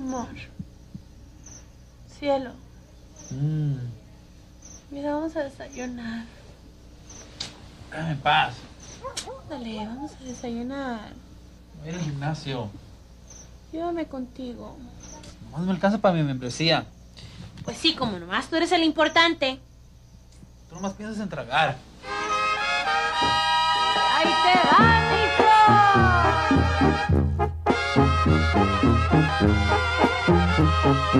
amor. Cielo. Mm. Mira, vamos a desayunar. Déjame en paz. Dale, vamos a desayunar. Voy a ir al gimnasio. Llévame contigo. Nomás me alcanza para mi membresía. Pues sí, como nomás tú eres el importante. Tú nomás piensas en tragar. ¡Ahí te va, Te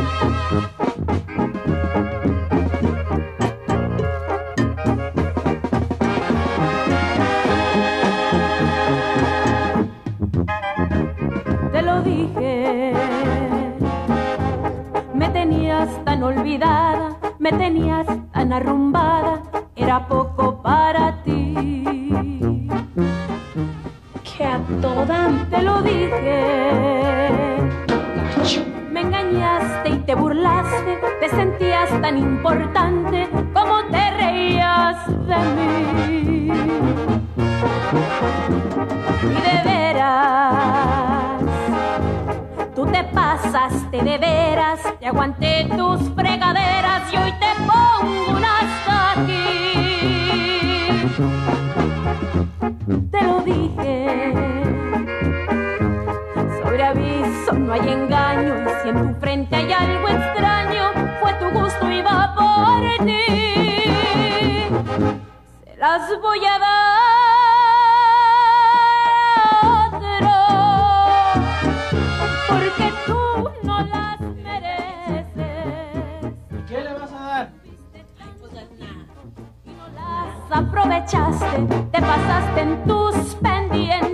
lo dije. Me tenías tan olvidada, me tenías tan arrumbada, era poco para ti. Que a toda Te lo dije. Me engañaste y te burlaste, te sentías tan importante como te reías de mí. Y de veras, tú te pasaste de veras, te aguanté tus fregaderas no hay engaño y si en tu frente hay algo extraño, fue tu gusto y va por ti. Se las voy a dar otro, porque tú no las mereces. ¿Qué le vas a dar? y no las aprovechaste, te pasaste en tus pendientes.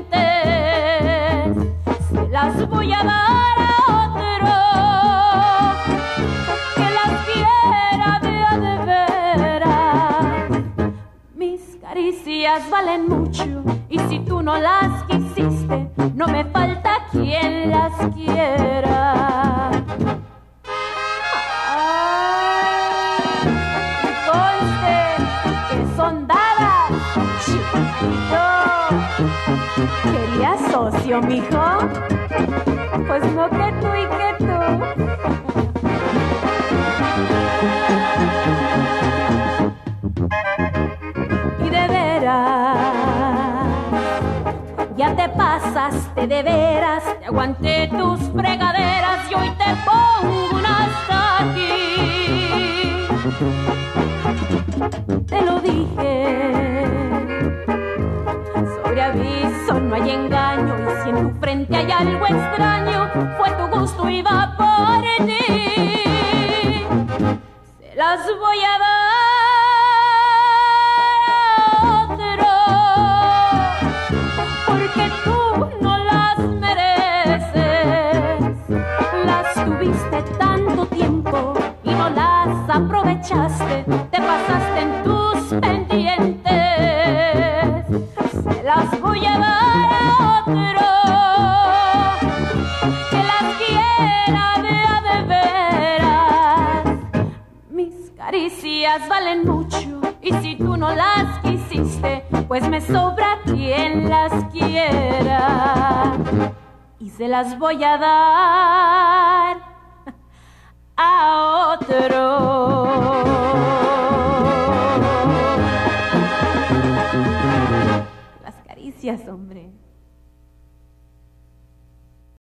Voy a dar a otro que las quiera de a de veras. Mis caricias valen mucho y si tú no las quisiste, no me falta quien las quiera. ¿Querías socio, mijo? Pues no que tú y que tú. Y de veras, ya te pasaste de veras, te aguanté tus fregaderas y hoy te pongo un hasta aquí. Te lo dije. Sobre aviso no hay engaño frente hay algo extraño, fue tu gusto y va por ti. Se las voy a dar a otro, porque tú no las mereces. Las tuviste tanto tiempo y no las aprovechaste, te pasaste en tus valen mucho y si tú no las quisiste, pues me sobra quien las quiera. Y se las voy a dar a otro. Las caricias, hombre.